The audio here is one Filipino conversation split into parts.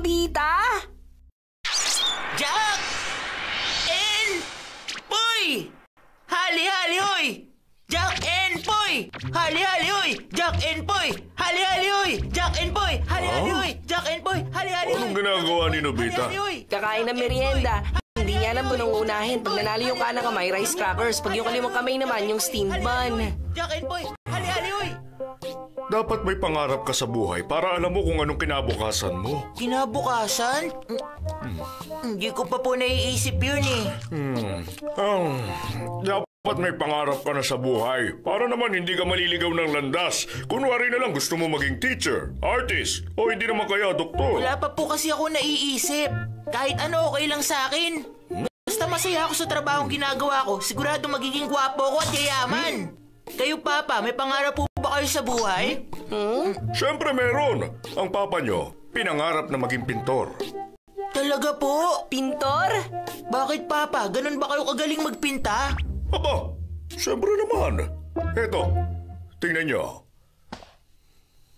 Nobita? Jack! En! Poy! Hali, hali, hoy! Jack and Poy! Hali, hali, hoy! Jack and Poy! Hali, hali, hoy! Jack and Poy! Hali, hali, hoy! Jack and Poy! Hali, hali, hoy! Anong ginagawa ni Nobita? Hali, hali, hoy! Kakain ng merienda. Hindi niya alam kung anong unahin. Pag nanalo yung kanang kamay, rice crackers. Pag yung kalimang kamay naman, yung steamed bun. Jack and Poy! Hali, hali, hoy! Dapat may pangarap ka sa buhay para alam mo kung anong kinabukasan mo. Kinabukasan? Mm, Hindi ko pa po naiisip yun eh. Hmm. Um, dapat may pangarap ka na sa buhay para naman hindi ka maliligaw ng landas. Kunwari na lang gusto mo maging teacher, artist, o hindi naman kaya doktor. Wala pa po kasi ako naiisip. Kahit ano okay lang sa akin. Basta masaya ako sa trabahong ginagawa ko, sigurado magiging gwapo ako at yayaman. Kayo, Papa, may pangarap po ba kayo sa buhay? Siyempre meron. Ang papa nyo, pinangarap na maging pintor. Talaga po? Pintor? Bakit, Papa? Ganun ba kayo kagaling magpinta? Aba, siyempre naman. Eto, tingnan nyo.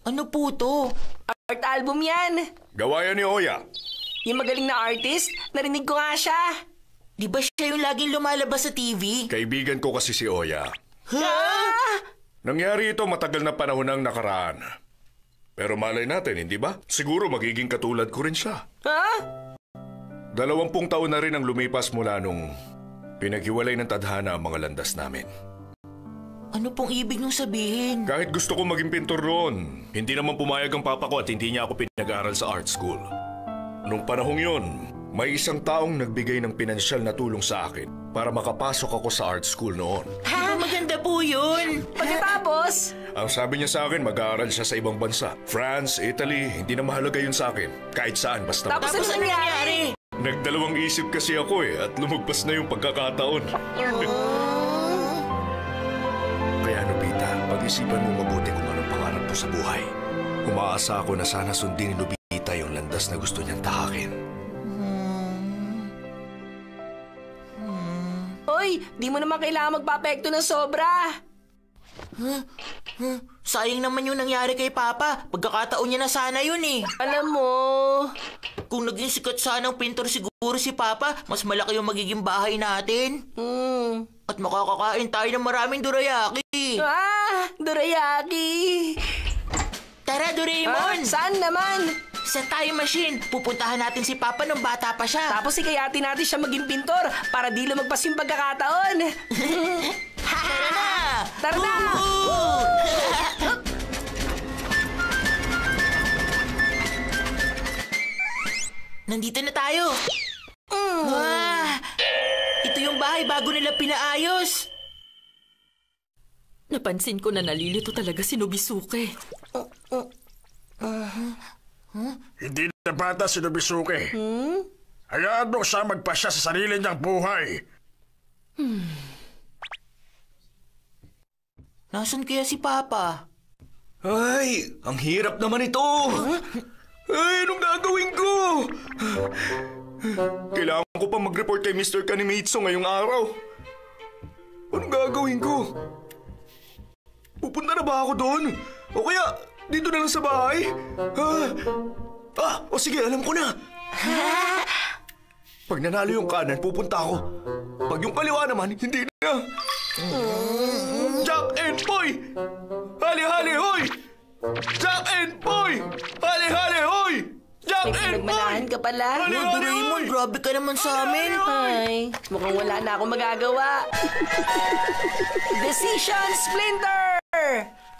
Ano po to? Art album yan. Gawa yan ni Oya. Yung magaling na artist, narinig ko nga siya. Di ba siya yung laging lumalabas sa TV? Kaibigan ko kasi si Oya. Ah! Nangyari ito matagal na panahon ng nakaraan. Pero malay natin, hindi ba? Siguro magiging katulad ko rin siya. Ha? Dalawampung taon na rin ang lumipas mula nung pinaghiwalay ng tadhana ang mga landas namin. Ano pong ibig niyong sabihin? Kahit gusto ko maging pintor roon, hindi naman pumayag ang papa ko at hindi niya ako pinag-aaral sa art school. Nung panahong yun, may isang taong nagbigay ng pinansyal na tulong sa akin para makapasok ako sa art school noon. Ha? Maganda po yun. Pagkatapos, Ang sabi niya sa akin, mag-aaral siya sa ibang bansa. France, Italy, hindi na mahalaga yun sa akin. Kahit saan, basta Tapos Tapos ano nangyari? Nagdalawang isip kasi ako eh at lumagpas na yung pagkakataon. Kaya Nobita, pag-isipan mo mabuti kung anong pangarap mo sa buhay. Umaasa ako na sana sundin ni Nobita yung landas na gusto niyang tahakin. Hoy, di mo naman kailangan magpapekto ng sobra. Sayang naman yung nangyari kay Papa. Pagkakataon niya na sana yun eh. Alam mo, Kung naging sikat sana ang pintor siguro si Papa, mas malaki yung magiging bahay natin. hmm. At makakakain tayo ng maraming dorayaki. Ah, dorayaki. Tara, Ah, Doraemon! saan naman? Sa time machine, pupuntahan natin si Papa nung bata pa siya. Tapos ikayatin natin siya maging pintor para di lumagpas yung pagkakataon. Tara na! Tara na! Nandito na tayo. Ah, ito yung bahay bago nila pinaayos. Napansin ko na nalilito talaga si Nobisuke. Hindi na bata si Nobisuke. Hayaan mo siya magpasya sa sarili niyang buhay. Nasaan kaya si Papa? Ay, ang hirap naman ito! Ay, anong gagawin ko? Kailangan ko pa mag-report kay Mr. Kanimitsu ngayong araw. Anong gagawin ko? Pupunta na ba ako doon? O kaya, dito na lang sa bahay? Ah, ah o sige, alam ko na. Pag nanalo yung kanan, pupunta ako. Pag yung kaliwa naman, hindi na. Jack and Boy! Hali-hali, hoy! Jack and Boy! Hali-hali, hoy! Jack May and Boy! ka pala. Hali, Oh, hali, Doraemon, hoy! grabe ka naman sa amin. Ay, mukhang wala na akong magagawa. Decision Splinter!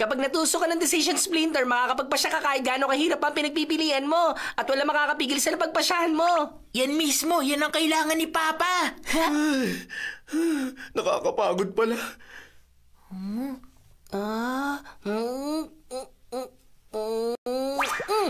Kapag natusok ka ng Decision Splinter, makakapagpasya ka kahit gaano kahirap ang pinagpipilian mo at wala makakapigil sa napagpasyahan mo. Yan mismo, yan ang kailangan ni Papa. Nakakapagod pala. Ah, mm, mm, mm, mm,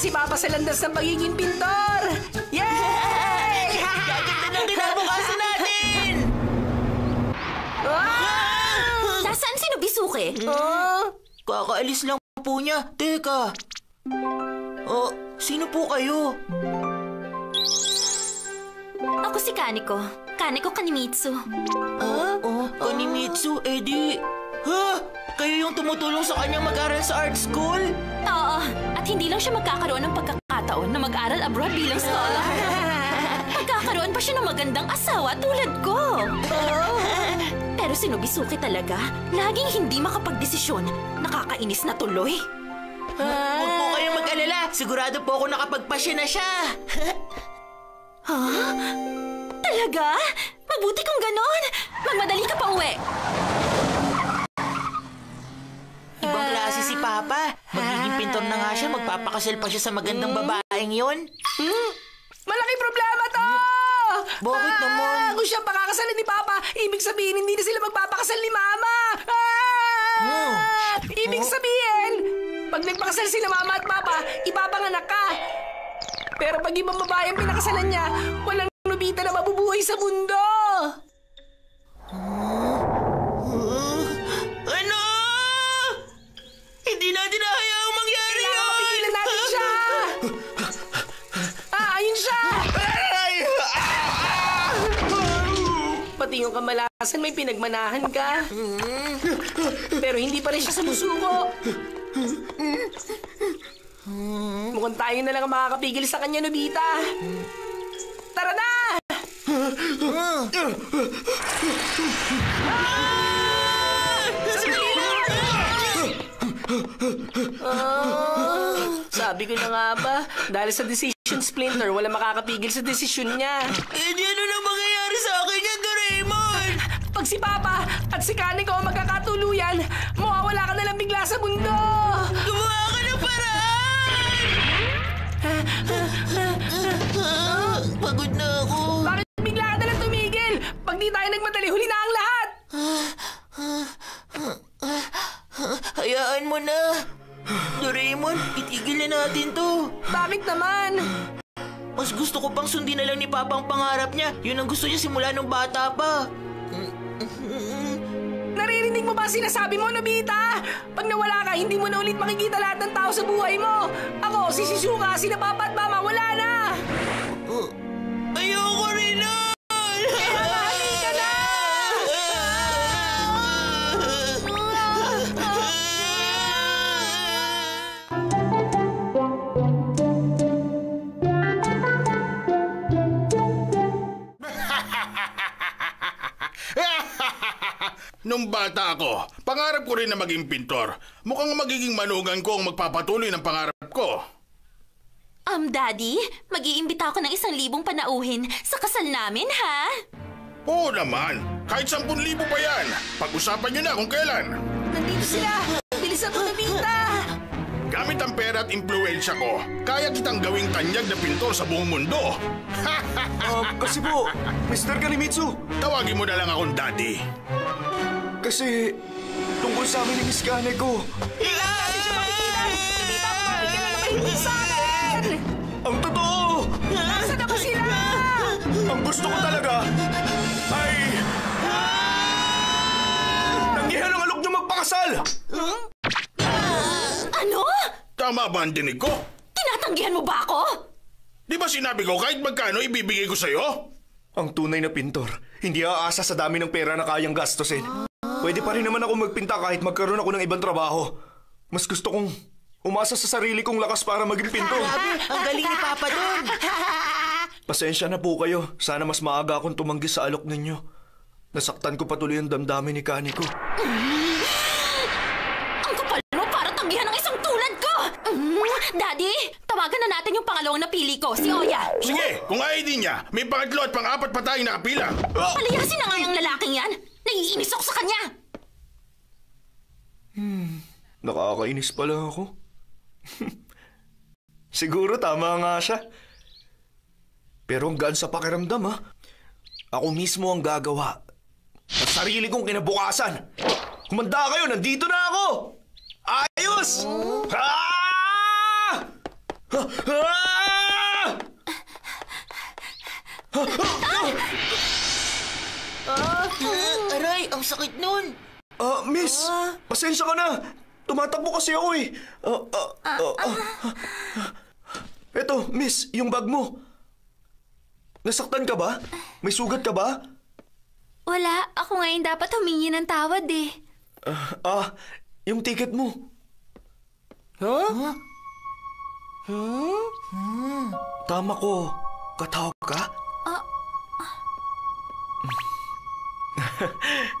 si Papa sa landas ng pagiging pintor! Yay! Gaganda ng kinabukasan natin. Ah! Nasaan si Nobisuke? Ah! Kakaalis lang po niya. Teka, Oh, sino po kayo? Ako si Kaniko. Kaniko Kanimitsu. Ah? Oh, Kanimitsu, edi... Ha? Kayo yung tumutulong sa kanyang mag-aral sa art school? Oo, hindi lang siya magkakaroon ng pagkakataon na mag-aral abroad bilang scholar. Magkakaroon pa siya ng magandang asawa tulad ko. Pero si Nobisuke talaga, laging hindi makapagdesisyon. Nakakainis na tuloy. Huwag po kayong mag-alala. Sigurado po ako nakapagpasya na siya. Talaga? Mabuti kung ganon. Magmadali ka pa uwi. Ibang klase si Papa. Magiging pintor na nga siya. Magpapakasal pa siya sa magandang babaeng yon. Malaki problema to! Bakit naman? Ah, kung siya pakakasalin ni Papa, ibig sabihin hindi na sila magpapakasal ni Mama! Ah! Ibig sabihin, pag nagpakasal si Mama at Papa, ipapanganak ka. Pero pag ibang babae ang pinakasalan niya, walang nobita na mabubuhay sa mundo! Ano? Hindi natin hayaang mangyari Kailangan yun! mapigilan natin siya! Ah, ayun siya! Pati yung kamalasan may pinagmanahan ka. Pero hindi pa rin siya sumusuko. Mukhang tayo na lang ang makakapigil sa kanya, Nobita. Tara na! Ah, sabi ko na nga ba, dahil sa decision splinter, wala makakapigil sa desisyon niya. Eh, di ano nang mangyayari sa akin yan, Doraemon? Pag si Papa at si Kaniko ang magkakatuluyan, mawawala ka na lang bigla sa mundo! Gumawa ka ng paraan! Pagod na ako. Bakit bigla ka na lang tumigil? Pag di tayo nagmadali, huli na ang lahat! Hayaan mo na. Doraemon, natin to. Bakit naman? Mas gusto ko pang sundin na lang ni Papa ang pangarap niya. Yun ang gusto niya simula nung bata pa. Naririnig mo ba sinasabi mo, Nobita? Pag nawala ka, hindi mo na ulit makikita lahat ng tao sa buhay mo. Ako, si Shizuka, sina Papa at Mama, Nung bata ako, pangarap ko rin na maging pintor. Mukhang magiging manugan ko ang magpapatuloy ng pangarap ko. Um, Daddy, mag-iimbita ako ng isang libong panauhin sa kasal namin, ha? Oo naman, kahit 10,000 pa yan. Pag-usapan nyo na kung kailan. Nandito sila! Bilisan mo, Nobita! Gamit ang pera at impluensya ko, kaya kitang gawing tanyag na pintor sa buong mundo. Ah, kasi po, Mr. Kanimitsu, Tawagin mo na lang akong daddy. Kasi tungkol sa amin ni Miss Kaneko. Hindi sa akin! Ang totoo! Nasaan na ba sila? Ang gusto ko talaga ay... Tanggihan ang alok niyo magpakasal! Ano? Tama ba ang dinig ko? Tinatanggihan mo ba ako? Di ba sinabi ko kahit magkano ibibigay ko sa'yo? Ang tunay na pintor, hindi aasa sa dami ng pera na kayang gastusin. Pwede pa rin naman ako magpinta kahit magkaroon ako ng ibang trabaho. Mas gusto kong umasa sa sarili kong lakas para maging pintor. Grabe, ang galing ni Papa doon. Pasensya na po kayo. Sana mas maaga akong tumanggi sa alok ninyo. Nasaktan ko patuloy ang damdamin ni Kaniko. Ang kapal mo para tanggihan ng isang tulad ko! Mm, Daddy, tawagan na natin yung pangalawang napili ko, si Oya. Sige, kung ayaw din niya, may pangatlo at pang-apat pa tayong nakapila. Palayasin na nga yung lalaking yan. Naiinis ako sa kanya. Nakakainis pala ako. Siguro tama nga siya. Pero ang gaan sa pakiramdam ha. Ako mismo ang gagawa. Sa sarili kong kinabukasan. Kumanda kayo, nandito na ako! Ayos! Ah! Ang sakit nun. Ah, miss! Pasensya ka na! Tumatakbo kasi ako eh. Ah, ah, ah, ah. Eto, miss, yung bag mo. Nasaktan ka ba? May sugat ka ba? Wala, ako ngayon dapat humingi ng tawad eh. Ah, ah, yung ticket mo. Huh? Tama ko. Katawag ka?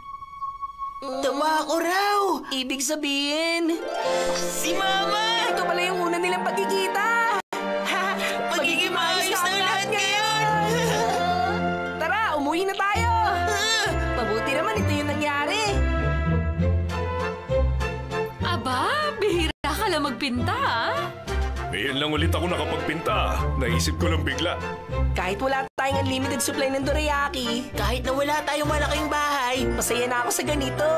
Tama ako raw! Ibig sabihin, Si Mama! ito pala yung una nilang pagkikita. Magiging maayos na lahat ngayon! Tara, umuwi na tayo. Mabuti naman ito yung nangyari. Aba, bihira ka lang magpinta, ah. Ngayon lang ulit ako nakapagpinta. Naisip ko lang bigla. Kahit wala tayong unlimited supply ng dorayaki, Kahit na wala tayong malaking bahay, masaya na ako sa ganito.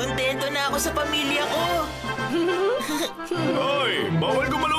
kontento na ako sa pamilya ko. Hoy! Bawal gumalaw